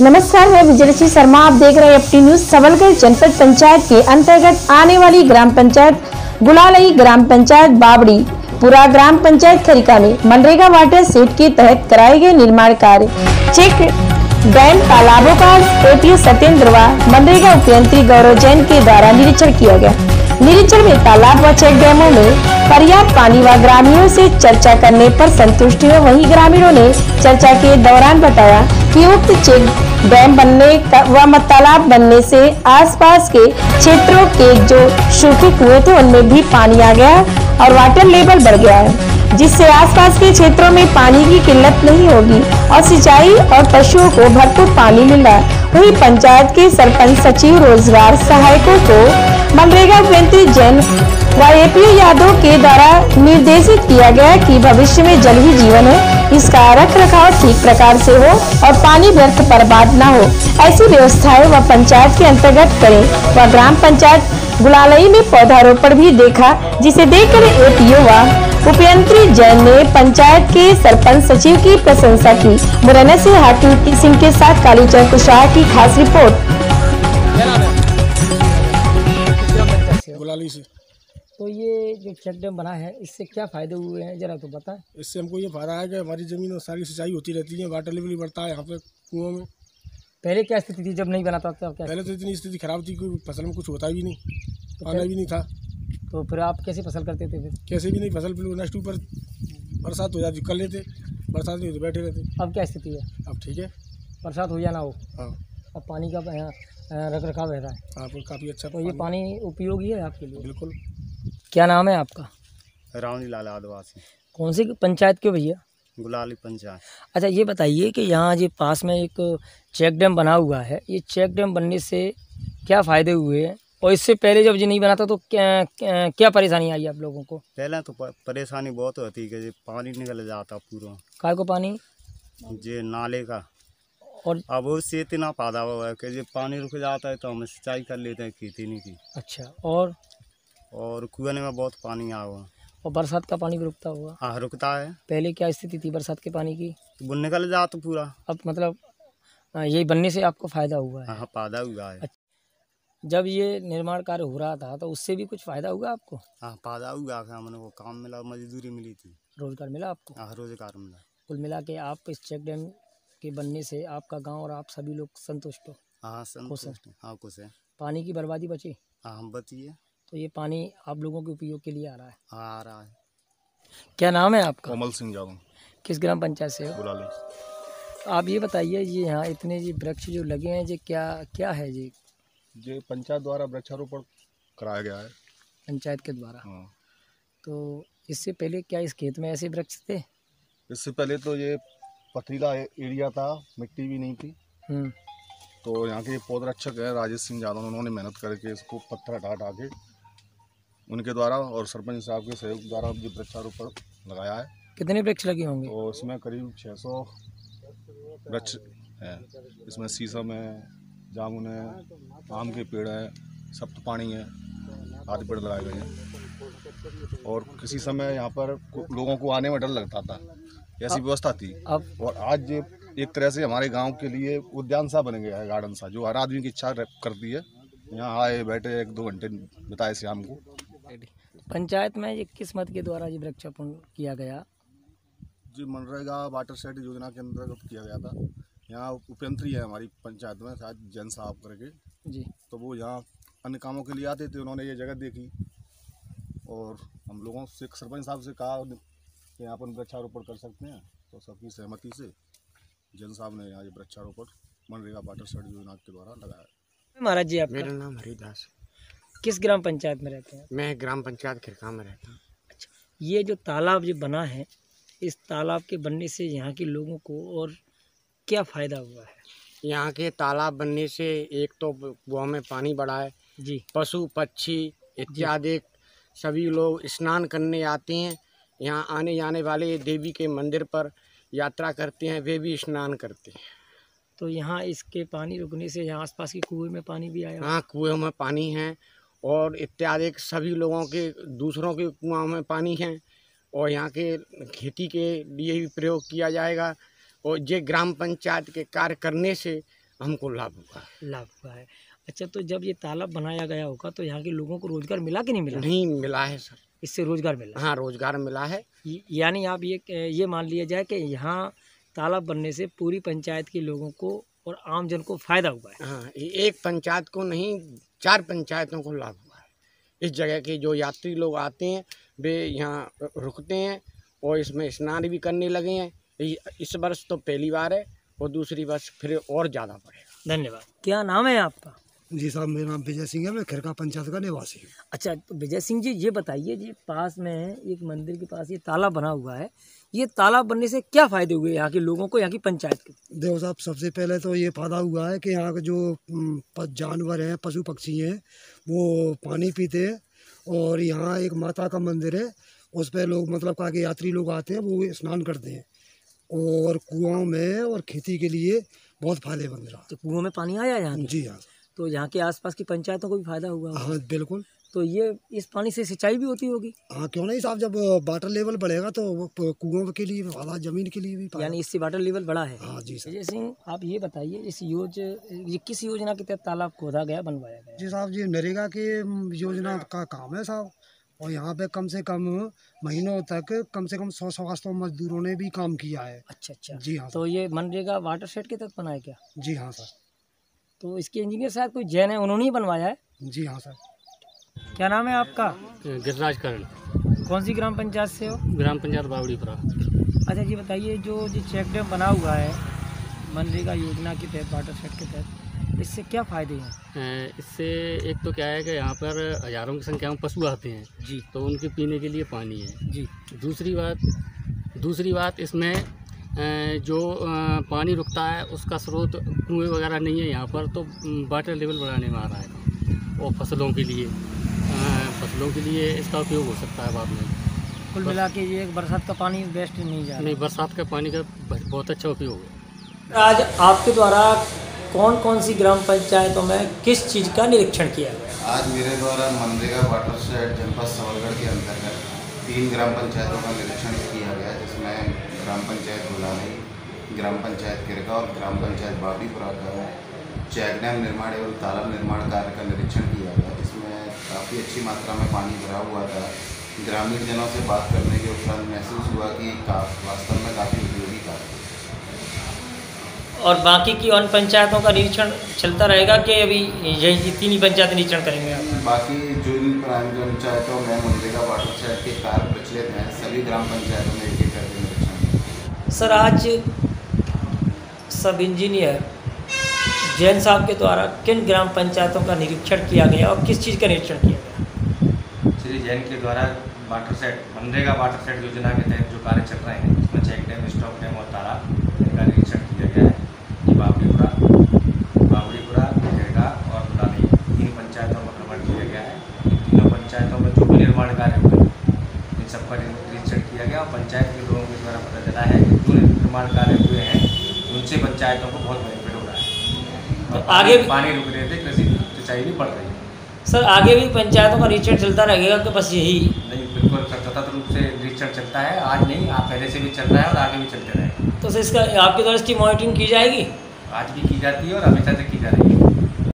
नमस्कार, मैं विजयलक्ष्मी शर्मा, आप देख रहे हैं अपनी न्यूज़ सबलगढ़ जनपद पंचायत के अंतर्गत आने वाली ग्राम पंचायत गुलालई ग्राम पंचायत बाबड़ी, पुरा ग्राम पंचायत खरिका में मनरेगा वाटर सेट के तहत कराए गए निर्माण कार्य। चेक डैम तालाबों का एपीओ सत्येंद्र व मनरेगा उपयंत्री गौरव जैन के द्वारा निरीक्षण किया गया। निरीक्षण में तालाब व चेक डैमों में पर्याप्त पानी व ग्रामीणों से चर्चा करने पर संतुष्ट हुए वहीं ग्रामीणों ने चर्चा के दौरान बताया कि उक्त चेक डैम बनने व तालाब बनने से आसपास के क्षेत्रों के जो सूखे कुएँ थे, उनमें भी पानी आ गया और वाटर लेवल बढ़ गया है, जिससे आसपास के क्षेत्रों में पानी की किल्लत नहीं होगी और सिंचाई और पशुओं को भरपूर पानी मिल रहा है। वहीं पंचायत के सरपंच सचिव रोज़गार सहायकों को मनरेगा उपयंत्री जैन व एपीओ यादव के द्वारा निर्देशित किया गया कि भविष्य में जल ही जीवन है, इसका रख रखाव ठीक प्रकार से हो और पानी व्यर्थ बर्बाद न हो। ऐसी व्यवस्थाएँ व पंचायत के अंतर्गत करें व ग्राम पंचायत गुलालई में पौधारोपण भी देखा, जिसे देखकर एपीओ व उपयंत्री जैन ने पंचायत के सरपंच सचिव की प्रशंसा की। मुरैना से हाटू सिंह के साथ कालीचरण कुशवाहा की खास रिपोर्ट। तो ये जो चेक डैम बना है इससे क्या फ़ायदे हुए हैं जरा तो बताएँ। इससे हमको ये फ़ायदा है कि हमारी ज़मीन में सारी सिंचाई होती रहती है वाटर लेवल भी बढ़ता है यहाँ पे कुओं में। पहले क्या स्थिति थी जब नहीं बना था तब क्या पहले तो इतनी स्थिति खराब थी कोई फ़सल में कुछ होता भी नहीं पाना भी नहीं था। तो फिर आप कैसे फ़सल करते थे फिर? कैसे भी नहीं फ़सल फिर नष्ट ऊपर बरसात हो जाती कर लेते बरसात नहीं तो बैठे रहते। अब क्या स्थिति है? अब ठीक है। बरसात हो या ना हो? हाँ। अब पानी का रख रखाव रहता है। हाँ काफ़ी अच्छा तो ये पानी। उपयोगी है आपके लिए? बिल्कुल। क्या नाम है आपका? रावणी लाल आदिवासी। कौन सी पंचायत के भैया? गुलाली पंचायत। अच्छा ये बताइए कि यहाँ जो पास में एक चेक डैम बना हुआ है ये चेक डैम बनने से क्या फ़ायदे हुए हैं? और इससे पहले जब ये नहीं बना था तो क्या क्या, परेशानी आई आप लोगों को? पहले तो परेशानी बहुत होती है कि पानी निकल जाता पूरा। काय को पानी? जे नाले का। और अब उससे इतना फ़ायदा हुआ है कि जे पानी रुक जाता है तो हम सिंचाई कर लेते हैं खेती नहीं की। अच्छा और? और कुएँ में बहुत पानी आया हुआ। और बरसात का पानी भी रुकता हुआ? हाँ रुकता है। पहले क्या स्थिति थी बरसात के पानी की? तो निकल जाता पूरा। अब मतलब अ, यही बनने से आपको फ़ायदा हुआ है। हाँ फ़ायदा हुआ है। जब ये निर्माण कार्य हो रहा था तो उससे भी कुछ फ़ायदा हुआ आपको? हाँ फ़ायदा हुआ हमने को काम मिला मजदूरी मिली थी। रोज़गार मिला आपको? हाँ रोज़गार मिला। कुल मिला के आप इस चेक डैम के बनने से आपका गाँव और आप सभी लोग संतुष्ट हो? हाँ संतुष्ट हैं। हाँ। कुछ है। पानी की बर्बादी बची? हाँ हम बचिए। तो ये पानी आप लोगों के उपयोग के लिए आ रहा है? हाँ आ रहा है। क्या नाम है आपका? कोमल सिंह यादव किस ग्राम पंचायत से हो? बुलाली आप ये बताइए ये यहाँ इतने ये वृक्ष जो लगे हैं जी क्या क्या है ये ये पंचायत द्वारा वृक्षारोपण कराया गया है। पंचायत के द्वारा। हाँ। तो इससे पहले क्या इस खेत में ऐसे वृक्ष थे? इससे पहले तो ये पथरीला एरिया था मिट्टी भी नहीं थी। हम्म। तो यहाँ के पौधरक्षक हैं राजेश सिंह यादव उन्होंने मेहनत करके इसको पत्थर हटा हटा के उनके द्वारा और सरपंच साहब के सहयोग द्वारा ये वृक्षारोपण लगाया है। कितने वृक्ष लगे होंगे? तो इसमें करीब 600 वृक्ष हैं। इसमें शीशम है जामुन है आम के पेड़ हैं सप्तपाणी है आदि पेड़ लगाए गए हैं। और किसी समय यहाँ पर लोगों को आने में डर लगता था ऐसी व्यवस्था थी। अब और आज ये एक तरह से हमारे गाँव के लिए उद्यान सा बन गया है गार्डन सा जो हर आदमी की इच्छा करती है। यहाँ आए बैठे एक दो घंटे बिताए शाम को। पंचायत में ये किस मत के द्वारा ये वृक्षारोपण किया गया? जी मनरेगा वाटर सेट योजना के अंतर्गत किया गया था। यहाँ उपयंत्री है हमारी पंचायत में शायद जैन साहब करके। जी। तो वो यहाँ अन्य कामों के लिए आते थे उन्होंने ये जगह देखी। और हम लोगों से सरपंच साहब से कहा कि यहाँ पर वृक्षारोपण कर सकते हैं। तो सबकी सहमति से जैन साहब ने यहाँ ये वृक्षारोपण मनरेगा वाटर सेट योजना के द्वारा लगाया। महाराज जी आपका? मेरा नाम हरिदास। किस ग्राम पंचायत में रहते हैं मैं ग्राम पंचायत खिरका में रहता हूँ। अच्छा ये जो तालाब जो बना है इस तालाब के बनने से यहाँ के लोगों को और क्या फ़ायदा हुआ है? यहाँ के तालाब बनने से एक तो गाँव में पानी बढ़ा है। जी। पशु पक्षी इत्यादि सभी लोग स्नान करने आते हैं। यहाँ आने जाने वाले देवी के मंदिर पर यात्रा करते हैं वे भी स्नान करते हैं। तो यहाँ इसके पानी रुकने से यहाँ आसपास के कुएँ में पानी भी आया? यहाँ कुएँ में पानी है और इत्यादि सभी लोगों के दूसरों के कुआँ में पानी है और यहाँ के खेती के लिए भी प्रयोग किया जाएगा। और ये ग्राम पंचायत के कार्य करने से हमको लाभ हुआ। है लाभ हुआ है। अच्छा तो जब ये तालाब बनाया गया होगा तो यहाँ के लोगों को रोज़गार मिला कि नहीं मिला? नहीं मिला है सर। इससे रोज़गार मिला? हाँ रोज़गार मिला है। यानी आप ये ये मान लिया जाए कि यहाँ तालाब बनने से पूरी पंचायत के लोगों को और आम जन को फ़ायदा हुआ है। हाँ एक पंचायत को नहीं चार पंचायतों को लाभ हुआ है। इस जगह के जो यात्री लोग आते हैं वे यहाँ रुकते हैं और इसमें स्नान भी करने लगे हैं। इस वर्ष तो पहली बार है और दूसरी वर्ष फिर और ज़्यादा बढ़ेगा। धन्यवाद। क्या नाम है आपका? जी साहब मेरा नाम विजय सिंह है मैं खिरका पंचायत का निवासी हूँ। अच्छा तो विजय सिंह जी ये बताइए जी पास में एक मंदिर के पास ये तालाब बना हुआ है। ये तालाब बनने से क्या फ़ायदे हुए यहाँ के लोगों को यहाँ की पंचायत के? देखो साहब सबसे पहले तो ये फ़ायदा हुआ है कि यहाँ के जो जानवर हैं पशु पक्षी हैं वो पानी पीते हैं और यहाँ एक माता का मंदिर है उस पर लोग मतलब कहा कि यात्री लोग आते हैं वो स्नान करते हैं। और कुआँ में और खेती के लिए बहुत फ़ायदेमंद रहा। तो कुओं में पानी आया यहाँ जी हाँ। तो यहाँ के आसपास की पंचायतों को भी फ़ायदा हुआ। हाँ बिल्कुल। तो ये इस पानी से सिंचाई भी होती होगी? हाँ क्यों नहीं साहब जब वाटर लेवल बढ़ेगा तो कुओं के लिए फ़ायदा ज़मीन के लिए भी यानी इससे वाटर लेवल बढ़ा है। हाँ जी सर। सिंह आप ये बताइए इस योज ये किस योजना के तहत तालाब खोदा गया बनवाया गया? जी साहब जी नरेगा के योजना का काम है साहब। और यहाँ पे कम से कम महीनों तक कम से कम सौ सौ मजदूरों ने भी काम किया है। अच्छा अच्छा। जी हाँ तो ये मनरेगा वाटर शेड के तहत बनाया क्या? जी हाँ सर। तो इसके इंजीनियर शायद कोई जैन है उन्होंने ही बनवाया है? जी हाँ सर। क्या नाम है आपका? गिरिराज करण। कौन सी ग्राम पंचायत से हो? ग्राम पंचायत बावड़ीपुरा। अच्छा जी बताइए जो जो चेक डैम बना हुआ है मनरेगा योजना के तहत वाटर शेड के तहत इससे क्या फ़ायदे हैं? इससे एक तो क्या है कि यहाँ पर हज़ारों की संख्या में पशु आते हैं। जी। तो उनके पीने के लिए पानी है। जी। दूसरी बात दूसरी बात इसमें जो पानी रुकता है उसका स्रोत कुएँ वगैरह नहीं है यहाँ पर तो वाटर लेवल बढ़ाने में आ रहा है। और फ़सलों के लिए फ़सलों के लिए इसका उपयोग हो सकता है बाद में। कुल मिला के ये बरसात का पानी वेस्ट नहीं जा नहीं बरसात का पानी का बहुत अच्छा उपयोग है। आज आपके द्वारा कौन कौन सी ग्राम पंचायतों में किस चीज़ का निरीक्षण किया गया आज मेरे द्वारा मनरेगा वाटर शेड जनपद सबलगढ़ के अंतर्गत तीन ग्राम पंचायतों का निरीक्षण किया गया, जिसमें ग्राम पंचायत गुलानी ग्राम पंचायत किरका और ग्राम पंचायत बाबीपुरा का चेक डैम निर्माण एवं तालाब निर्माण कार्य का निरीक्षण किया गया, जिसमें काफ़ी अच्छी मात्रा में पानी भरा हुआ था ग्रामीण जनों से बात करने के उपरांत महसूस हुआ कि, वास्तव में काफ़ी। और बाकी की अन्य पंचायतों का निरीक्षण चलता रहेगा कि अभी यही तीन ही पंचायत निरीक्षण करेंगे आप। बाकी जो इन प्राइम पंचायतों में मनरेगा वाटर शेड के कार्य प्रचलित हैं सभी ग्राम पंचायतों में एक एक करके निरीक्षण सर आज सब इंजीनियर जैन साहब के द्वारा किन ग्राम पंचायतों का निरीक्षण किया गया और किस चीज़ का निरीक्षण किया गया? श्री जैन के द्वारा वाटर सेट मनरेगा वाटर सेट योजना के तहत जो कार्य चल रहे हैं इसमें चेक डैम स्टॉक डैम और तालाब इनका निरीक्षण किया गया है ये बावड़ीपुरा बावड़ीपुरा खेड़ा और गुलानी तीन पंचायतों में भ्रमण किया गया है इन तीनों पंचायतों में जो भी निर्माण कार्य हुए इन सबका निरीक्षण किया गया और पंचायत के लोगों के द्वारा पता चला है कि जो निर्माण कार्य हुए हैं उनसे पंचायतों को बहुत बेनिफिट हो रहा है। तो आगे पानी भी- पानी रुक रहे थे कृषि सिंचाई भी बढ़ रही है। सर आगे भी पंचायतों का निरीक्षण चलता रहेगा कि बस यही? नहीं बिल्कुल सतत रूप से निरीक्षण चलता है। आज नहीं आप पहले से भी चल रहा है और आगे भी चलते रहेगा। तो सर इसका आपके द्वारा इसकी मॉनिटरिंग की जाएगी? आज भी की जाती है और हमेशा से की जा रही है।